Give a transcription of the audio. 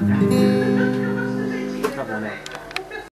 Yeah.